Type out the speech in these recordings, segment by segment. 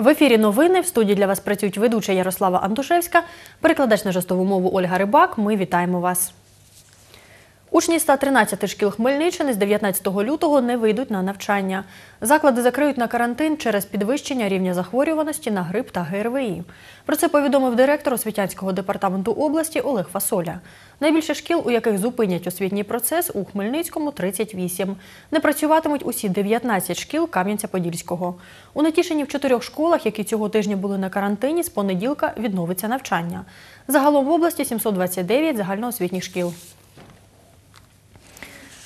В ефірі новини в студії для вас працюють ведуча Ярослава Антушевська, перекладач на жестову мову Ольга Рибак. Ми вітаємо вас. Учні 113 шкіл Хмельниччини з 19 лютого не вийдуть на навчання. Заклади закриють на карантин через підвищення рівня захворюваності на грип та ГРВІ. Про це повідомив директор освітянського департаменту області Олег Фасоля. Найбільше шкіл, у яких зупинять освітній процес, у Хмельницькому 38. Не працюватимуть усі 19 шкіл Кам'янця-Подільського. У Нетішині в чотирьох школах, які цього тижня були на карантині, з понеділка відновиться навчання. Загалом в області 729 загальноосвітніх шкіл.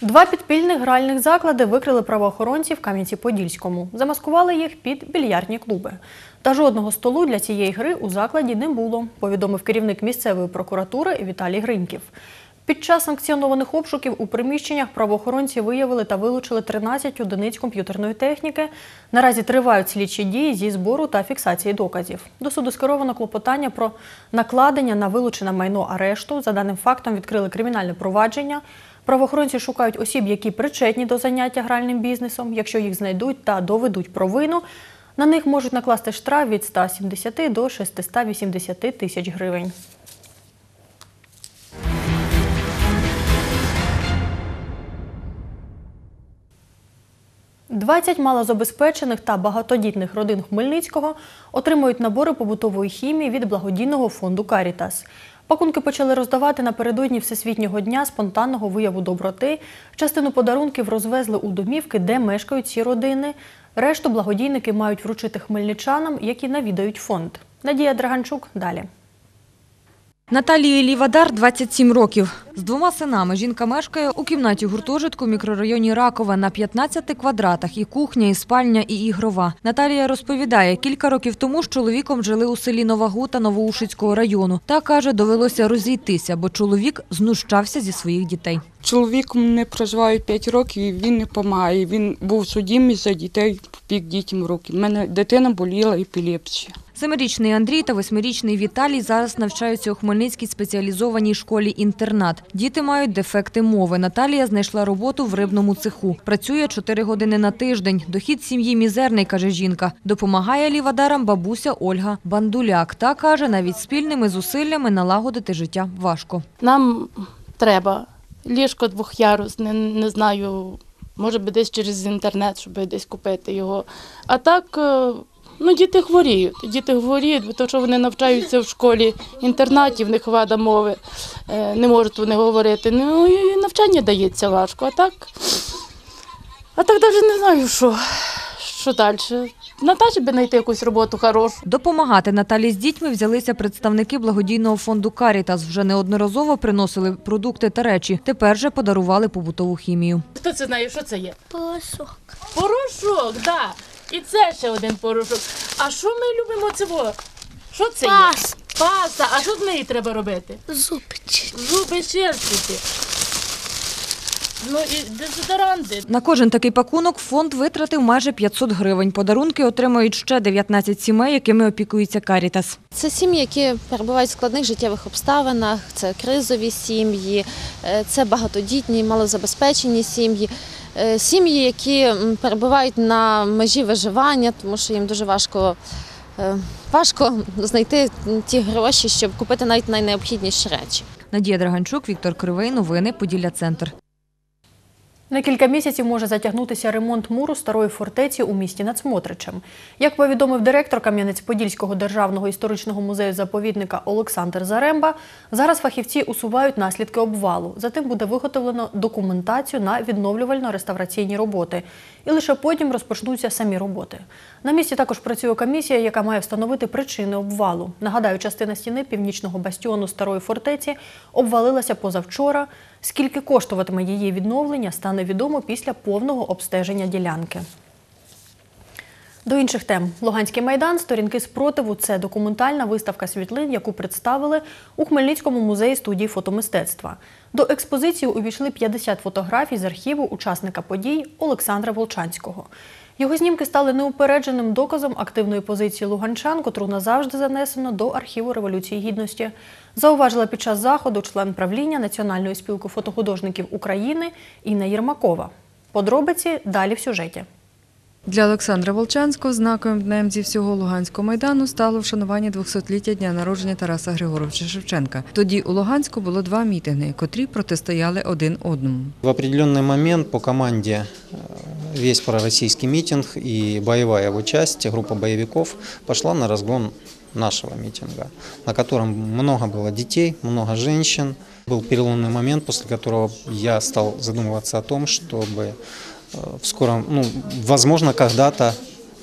Два підпільних гральних заклади викрили правоохоронці в Кам'янці-Подільському. Замаскували їх під більярдні клуби. Та жодного столу для цієї гри у закладі не було, повідомив керівник місцевої прокуратури Віталій Гриньків. Під час санкціонованих обшуків у приміщеннях правоохоронці виявили та вилучили 13 одиниць комп'ютерної техніки. Наразі тривають слідчі дії зі збору та фіксації доказів. До суду скеровано клопотання про накладення на вилучене майно арешту. За даним фактом відкрили кримінальне провадження. Правоохоронці шукають осіб, які причетні до заняття гральним бізнесом. Якщо їх знайдуть та доведуть провину, на них можуть накласти штраф від 170 до 680 тисяч гривень. Двадцять малозабезпечених та багатодітних родин Хмельницького отримують набори побутової хімії від благодійного фонду Карітас. Пакунки почали роздавати напередодні Всесвітнього дня спонтанного вияву доброти. Частину подарунків розвезли у домівки, де мешкають ці родини. Решту благодійники мають вручити хмельничанам, які навідають фонд. Надія Драганчук далі. Наталії Лівадар 27 років. З двома синами жінка мешкає у кімнаті гуртожитку в мікрорайоні Ракове на 15 квадратах. І кухня, і спальня, і ігрова. Наталія розповідає, кілька років тому з чоловіком жили у селі Нова Гута Новоушицького району. Та каже, довелося розійтися, бо чоловік знущався зі своїх дітей. Чоловік не проживає 5 років, і він не допомагає. Він був судимий за дітей, пік дітям руки. У мене дитина боліла епілепсія. Семирічний Андрій та восьмирічний Віталій зараз навчаються у Хмельницькій спеціалізованій школі-інтернат. Діти мають дефекти мови. Наталія знайшла роботу в рибному цеху. Працює 4 години на тиждень. Дохід сім'ї мізерний, каже жінка. Допомагає лівадарам бабуся Ольга Бандуляк. Та каже, навіть спільними зусиллями налагодити життя важко. Нам треба ліжко двохярусне, не знаю, може би десь через інтернет, щоб десь купити його. А так, е, ну діти хворіють. Діти хворіють, бо що вони навчаються в школі інтернаті, в них вада мови, е, не можуть вони говорити. Ну і навчання дається важко. А так, а так навіть не знаю, що, що далі. Наташі би знайти якусь роботу хорошу. Допомагати Наталі з дітьми взялися представники благодійного фонду «Карітас». Вже неодноразово приносили продукти та речі. Тепер же подарували побутову хімію. Хто це знає, що це є? Порошок. Порошок, так. Да. І це ще один порошок. А що ми любимо цього? Що це є? Пас. Паста. А що з неї треба робити? Зубчик. Зуби чистити. Ну і дезодоранти. На кожен такий пакунок фонд витратив майже 500 гривень. Подарунки отримають ще 19 сімей, якими опікується «Карітас». Це сім'ї, які перебувають в складних життєвих обставинах, це кризові сім'ї, е, це багатодітні, малозабезпечені сім'ї, е, сім'ї, які перебувають на межі виживання, тому що їм дуже важко, е, важко знайти ті гроші, щоб купити навіть найнеобхідніші речі. Надія Драганчук, Віктор Кривий. Новини Поділля Центр. На кілька місяців може затягнутися ремонт муру старої фортеці у місті над Смотричем. Як повідомив директор Кам'янець-Подільського державного історичного музею заповідника Олександр Заремба, зараз фахівці усувають наслідки обвалу. Затим буде виготовлено документацію на відновлювально-реставраційні роботи. І лише потім розпочнуться самі роботи. На місці також працює комісія, яка має встановити причини обвалу. Нагадаю, частина стіни північного бастіону старої фортеці обвалилася позавчора. Скільки коштуватиме її відновлення, стане відомо після повного обстеження ділянки. До інших тем. Луганський майдан Сторінки спротиву це документальна виставка світлин, яку представили у Хмельницькому музеї студії фотомистецтва. До експозиції увійшли 50 фотографій з архіву учасника подій Олександра Волчанського. Його знімки стали неупередженим доказом активної позиції луганчан, котру назавжди занесено до архіву Революції Гідності. Зауважила під час заходу член правління Національної спілки фотохудожників України Інна Єрмакова. Подробиці далі в сюжеті. Для Олександра Волчанського знаковим днем зі всього Луганського майдану стало вшанування 200-ліття дня народження Тараса Григоровича Шевченка. Тоді у Луганську було два мітинги, котрі протистояли один одному. В определенный момент по команде э, весь пророссийский митинг и боевая его часть, группа боевиков, пошла на разгон нашего митинга, на котором много было детей, много женщин. Был переломный момент, после которого я стал задумываться о том, чтобы э, в скором, ну, возможно, когда-то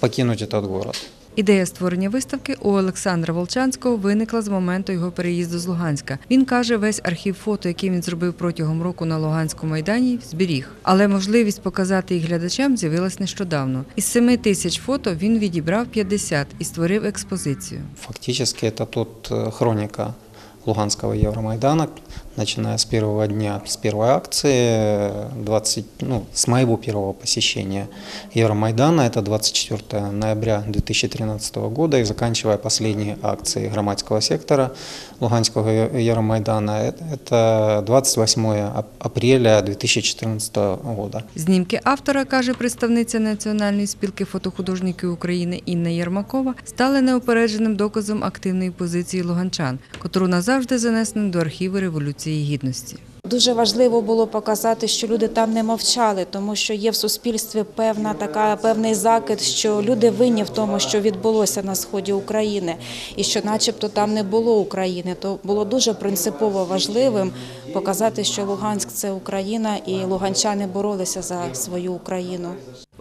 покинуть этот город. Ідея створення виставки у Олександра Волчанського виникла з моменту його переїзду з Луганська. Він каже, весь архів фото, який він зробив протягом року на Луганському майдані, зберіг. Але можливість показати їх глядачам з'явилась нещодавно. Із 7 тисяч фото він відібрав 50 і створив експозицію. Фактически это тот э, хроника Луганского Евромайдана, начиная с первого дня, с первой акции, э, 20, ну, с моего первого посещения Евромайдана, это 24 ноября 2013 года, и заканчивая последней акцией громадского сектора Луганского Е- Евромайдана, это- это 28 ап- апреля 2014 года. Знімки автора, каже представниця Національної спілки фотохудожників України Інна Єрмакова, стали неупередженим доказом активної позиції луганчан, котру назавжди занесено до архіву Революції Гідності. Дуже важливо було показати, що люди там не мовчали, тому що є в суспільстві певна така певний закид, що люди винні в тому, що відбулося на сході України, і що, начебто, там не було України. То було дуже принципово важливим показати, що Луганськ це Україна, і луганчани боролися за свою Україну.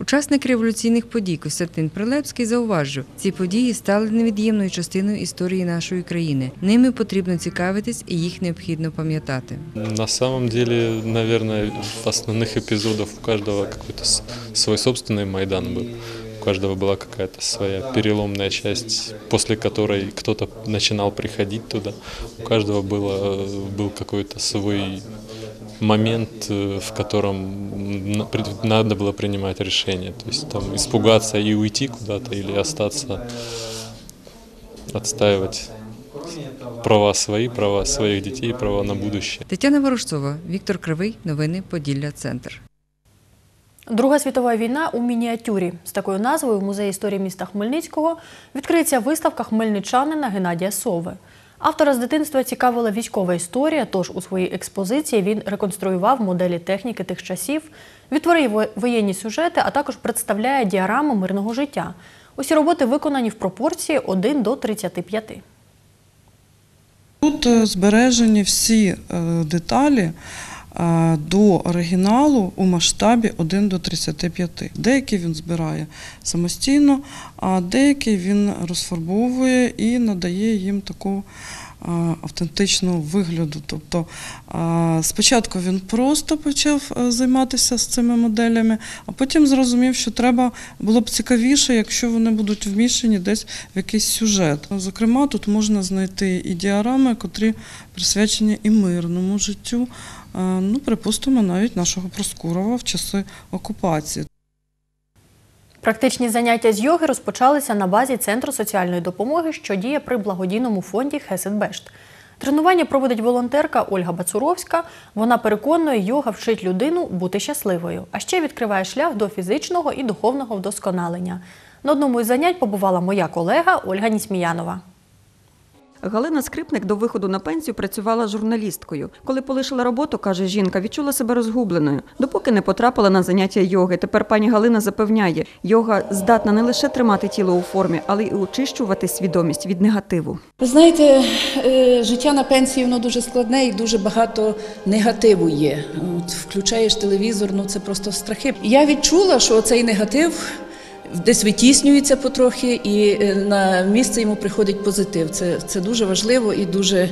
Учасник революційних подій Костянтин Прилепський зауважив, ці події стали невід'ємною частиною історії нашої країни. Ними потрібно цікавитись і їх необхідно пам'ятати. На самом деле, наверное, в основных эпизодах у каждого какой-то с- свой собственный Майдан был. У каждого была какая-то своя переломная часть, после которой кто-то начинал приходить туда. У каждого было, э, был какой-то свой момент, э, в котором надо было принимать решение. То есть там испугаться и уйти куда-то или остаться, отстаивать права свои, права своих детей, права на будущее. Тетяна Ворожцова, Віктор Кривий. Новини Поділля Центр. Друга світова війна у мініатюрі з такою назвою в музеї історії міста Хмельницького відкриється виставка хмельничанина Геннадія Сови. Автора з дитинства цікавила військова історія, тож у своїй експозиції він реконструював моделі техніки тих часів, відтворив воєнні сюжети, а також представляє діараму мирного життя. Усі роботи виконані в пропорції 1 до 35. Тут е, збережені всі е, деталі до оригіналу у масштабі 1 до 35. Деякі він збирає самостійно, а деякі він розфарбовує і надає їм таку е, автентичного вигляду. Тобто е, спочатку він просто почав е, займатися з цими моделями, а потім зрозумів, що треба було б цікавіше, якщо вони будуть вміщені десь в якийсь сюжет. Зокрема, тут можна знайти і діарами, котрі присвячені і мирному життю. Е, Ну, припустимо, навіть нашого Проскурова в часи окупації. Практичні заняття з йоги розпочалися на базі Центру соціальної допомоги, що діє при благодійному фонді Хесетбешт. Тренування проводить волонтерка Ольга Бацуровська. Вона переконує, йога вчить людину бути щасливою, а ще відкриває шлях до фізичного і духовного вдосконалення. На одному із занять побувала моя колега Ольга Нісміянова. Галина Скрипник до виходу на пенсію працювала журналісткою. Коли полишила роботу, каже жінка, відчула себе розгубленою, допоки не потрапила на заняття йоги. Тепер пані Галина запевняє, йога здатна не лише тримати тіло у формі, але й очищувати свідомість від негативу. Знаєте, е, життя на пенсії воно дуже складне і дуже багато негативу є. От, включаєш телевізор, ну це просто страхи. Я відчула, що цей негатив десь витіснюється потрохи, і е, на місце йому приходить позитив. Це, це дуже важливо і дуже,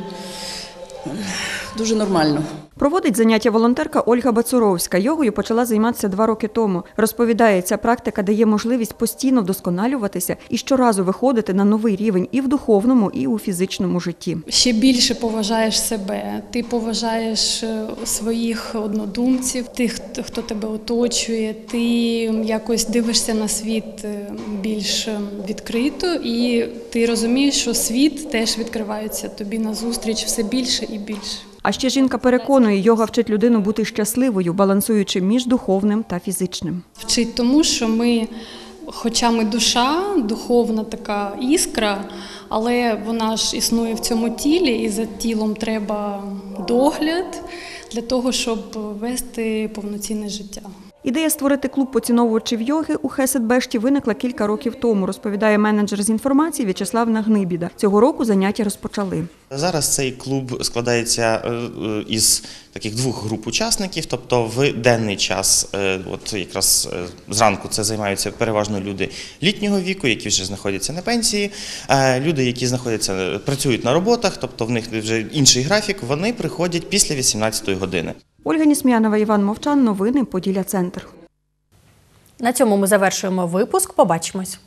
дуже нормально. Проводить заняття волонтерка Ольга Бацуровська. Йогою почала займатися два роки тому. Розповідає, ця практика дає можливість постійно вдосконалюватися і щоразу виходити на новий рівень і в духовному, і у фізичному житті. ще більше поважаєш себе. Ти поважаєш е, своїх однодумців, тих, хто- тебе оточує. Ти якось дивишся на світ е, більш е, відкрито, і ти розумієш, що світ теж відкривається тобі назустріч все більше і більше. А ще жінка переконує, йога вчить людину бути щасливою, балансуючи між духовним та фізичним. Вчить тому, що ми хоча ми душа, духовна така іскра, але вона ж існує в цьому тілі, і за тілом треба догляд для того, щоб вести повноцінне життя. Ідея створити клуб поціновувачів йоги у Хесетбешті виникла кілька років тому, розповідає менеджер з інформації В'ячеслав Нагнибіда. Цього року заняття розпочали. Зараз цей клуб складається е, е, із таких двох груп учасників. Тобто, в денний час, е, от якраз зранку, це займаються переважно люди літнього віку, які вже знаходяться на пенсії. Люди, які знаходяться працюють на роботах, тобто в них вже інший графік. Вони приходять після 18-ї години. Ольга Нісмянова, Іван Мовчан. Новини Поділля Центр. На цьому ми завершуємо випуск. Побачимось.